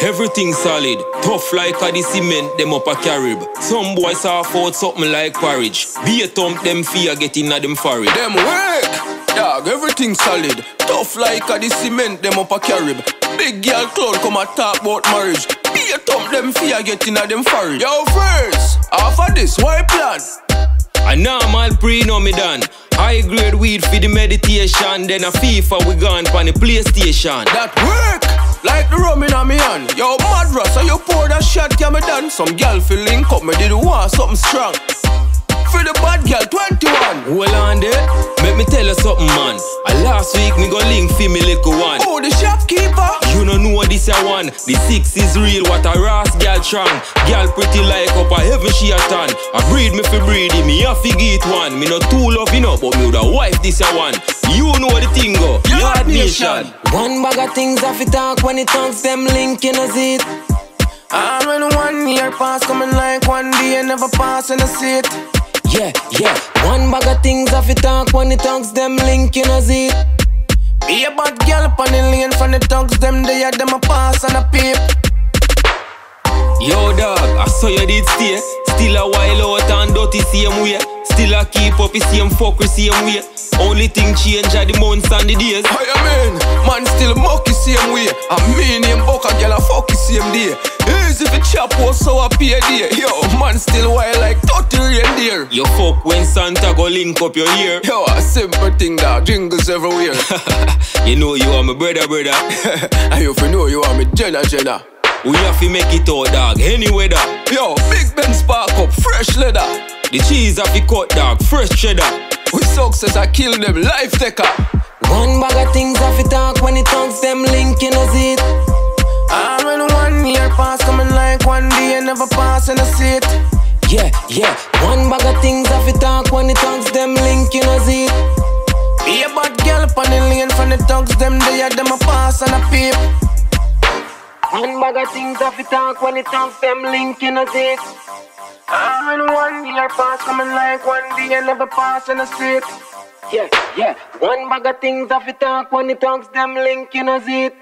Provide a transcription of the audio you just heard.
Everything solid, tough like a the cement, them up a carib. Some boys half out something like porridge. Be a thump them fear getting at them forehead. Them work, dog, everything solid. Tough like a the cement, them up a carib. Big girl cloud come a talk about marriage. Be a thump them fear getting at them forehead. Yo, first, half of this, why plan? A normal pre no me done. High grade weed for the meditation. Then a FIFA we gone pan the PlayStation. That work like the rum in me hand. Yo, madras, so you pour that shot, can me done. Some girl feel link up, me did want something strong. For the bad girl, 21. Hold on there, make me tell you something, man. A last week me go link for me little one. Oh, the shopkeeper. You don't know what this a one. The six is real, what a ras girl strong. Girl pretty like up a heaven she a tan. I breed me for breedy, me a figure it one. Me no too love you know, but me woulda wife this a one. You know the thing go, Yard Nation. One bag of things off it talk when it talks them linking us it. And when one year pass, coming like one day, never pass in a seat. Yeah, yeah. One bag of things off it talk when it talks them linking us it. Be a bad girl upon the lane from the thugs, them they are them a pass and a peep. Yo dog, I saw you did stay. Still a while out and dirty same way. Still a keep up the same fuck with same way. Only thing change are the months and the days. How you mean? Man still mucky same way. I mean him buck a girl a fuck the same day. Easy for chop was so a pay day. Yo, man still wild like 30 reindeer. You fuck when Santa go link up your ear. Yo, a simple thing that jingles everywhere. you know you are my brother, brother. and you fi know you are me Jenna Jenna. We have to make it out, dog, any weather. Yo, Big Ben spark up, fresh leather. The cheese have to cut, dog, fresh cheddar. We success, I kill them, life taker. One bag of things off it talk when it talks them linking us it. And when one year pass, coming like one day, never pass in a seat. Yeah, yeah. One bag of things off it talk when it talks them linking us it. Be a bad girl upon the lane from the thugs, them they are them a pass and a peep. One bag of things off it talk when it talks them linking us it. And when one year pass, coming like one day, I never pass in a street. Yeah, yeah. One bag of things off it talk when it talks them linking us it.